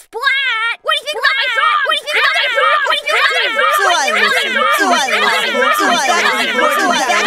Splat! What do you think about my song? What do you think about my song? What do you think about my song?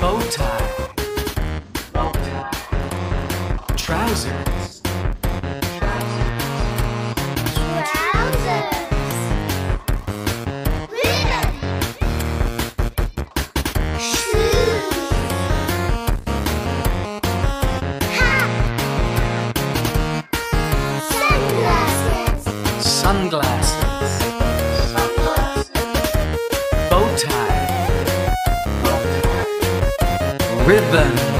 bow tie, bow tie, trousers. ribbon